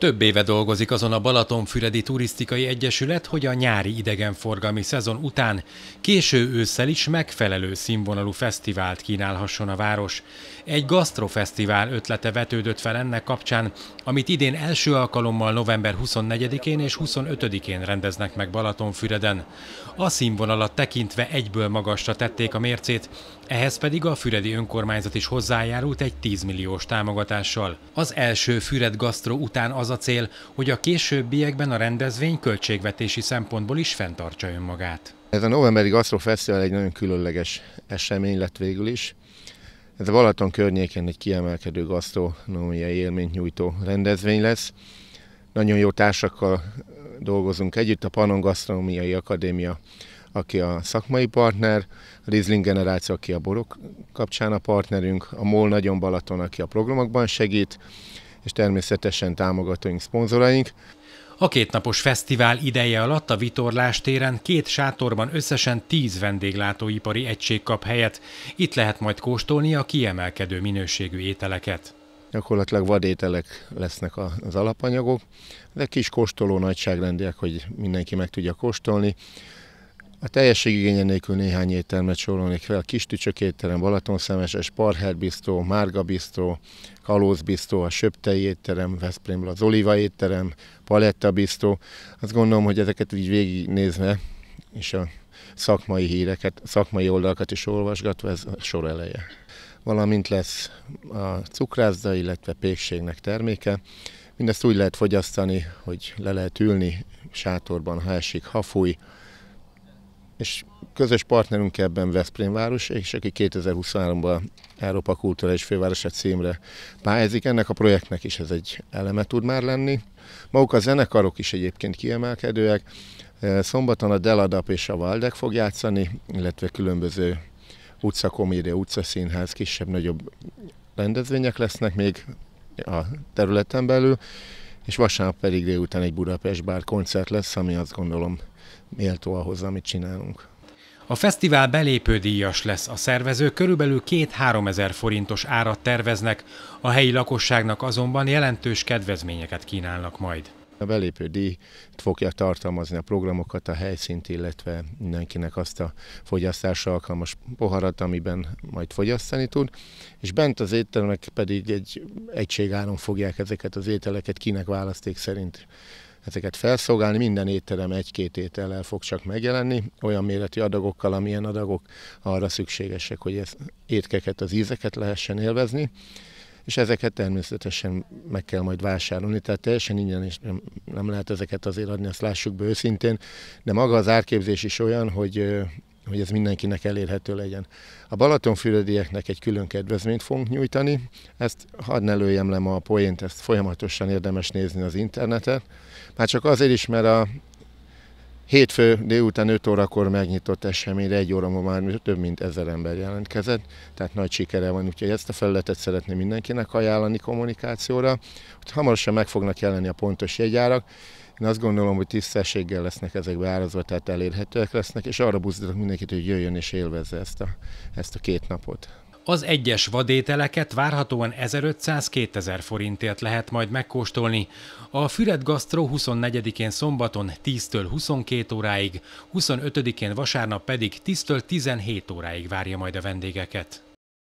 Több éve dolgozik azon a Balatonfüredi Turisztikai Egyesület, hogy a nyári idegenforgalmi szezon után késő ősszel is megfelelő színvonalú fesztivált kínálhasson a város. Egy gasztrofesztivál ötlete vetődött fel ennek kapcsán, amit idén első alkalommal november 24-én és 25-én rendeznek meg Balatonfüreden. A színvonalat tekintve egyből magasra tették a mércét, ehhez pedig a Füredi önkormányzat is hozzájárult egy 10 milliós támogatással. Az első Füred Gastro után az a cél, hogy a későbbiekben a rendezvény költségvetési szempontból is fenntartsa önmagát. Ez a novemberi Gastro Fesztivál egy nagyon különleges esemény lett végül is. Ez a Balaton környéken egy kiemelkedő gasztronómiai élményt nyújtó rendezvény lesz. Nagyon jó társakkal dolgozunk együtt, a Panon Gasztronómiai Akadémia, aki a szakmai partner, a Rizling generáció, aki a borok kapcsán a partnerünk, a MOL Nagyon Balaton, aki a programokban segít, és természetesen támogatóink, szponzoraink. A kétnapos fesztivál ideje alatt a Vitorlás téren két sátorban összesen tíz vendéglátóipari egység kap helyet. Itt lehet majd kóstolni a kiemelkedő minőségű ételeket. Gyakorlatilag vadételek lesznek az alapanyagok, de kis kóstoló nagyságrendiek, hogy mindenki meg tudja kóstolni. A teljesség igénye nélkül néhány éttermet sorolnék fel. Kis Tücsök étterem, Balatonszemeses, Parher Bistró, Márga Bistró, Kalóz Bistró, a Söptei étterem, Veszprémről az Oliva étterem, Paletta Bistró. Azt gondolom, hogy ezeket így végignézve, és a szakmai híreket, szakmai oldalakat is olvasgatva, ez a sor eleje. Valamint lesz a cukrászda, illetve pékségnek terméke. Mindezt úgy lehet fogyasztani, hogy le lehet ülni sátorban, ha esik, ha fúj, és közös partnerünk ebben Veszprém város, és aki 2023-ban Európa Kulturális Fővárosa címre pályázik. Ennek a projektnek is ez egy eleme tud már lenni. Maguk a zenekarok is egyébként kiemelkedőek. Szombaton a Deladap és a Valdek fog játszani, illetve különböző utcakomédia, utcaszínház, kisebb-nagyobb rendezvények lesznek még a területen belül, és vasárnap pedig délután egy Budapest bár koncert lesz, ami azt gondolom méltó ahhoz, amit csinálunk. A fesztivál belépődíjas lesz, a szervezők körülbelül 2-3 ezer forintos árat terveznek, a helyi lakosságnak azonban jelentős kedvezményeket kínálnak majd. A belépő díj fogja tartalmazni a programokat, a helyszínt, illetve mindenkinek azt a fogyasztásra alkalmas poharat, amiben majd fogyasztani tud, és bent az éttermek pedig egy egységáron fogják ezeket az ételeket kinek választék szerint ezeket felszolgálni. Minden étterem egy-két étellel fog csak megjelenni, olyan méretű adagokkal, amilyen adagok arra szükségesek, hogy ez étkeket, az ízeket lehessen élvezni és ezeket természetesen meg kell majd vásárolni, tehát teljesen ingyen is nem, nem lehet ezeket azért adni, azt lássuk be őszintén, de maga az árképzés is olyan, hogy hogy ez mindenkinek elérhető legyen. A Balatonfüredieknek egy külön kedvezményt fogunk nyújtani, ezt hadd ne lőjem le ma a poént, ezt folyamatosan érdemes nézni az internetet, már csak azért is, mert a Hétfő délután 5 órakor megnyitott eseményre egy óra már több mint ezer ember jelentkezett, tehát nagy sikere van, úgyhogy ezt a felületet szeretném mindenkinek ajánlani kommunikációra. Hamarosan meg fognak jelenni a pontos jegyárak, én azt gondolom, hogy tisztességgel lesznek ezek beárazva, tehát elérhetőek lesznek, és arra buzdítok mindenkit, hogy jöjjön és élvezze ezt a, ezt a két napot. Az egyes vadételeket várhatóan 1500-2000 forintért lehet majd megkóstolni. A Füred Gastro 24-én szombaton 10-től 22 óráig, 25-én vasárnap pedig 10-től 17 óráig várja majd a vendégeket.